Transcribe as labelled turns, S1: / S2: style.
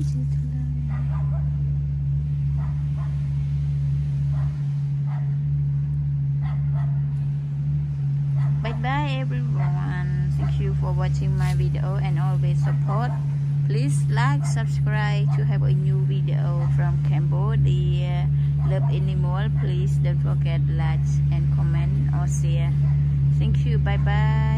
S1: Bye bye everyone. Thank you for watching my video and always support. Please like, subscribe to have a new video from Cambodia. Love animal. Please don't forget like and comment or share. Thank you. Bye bye.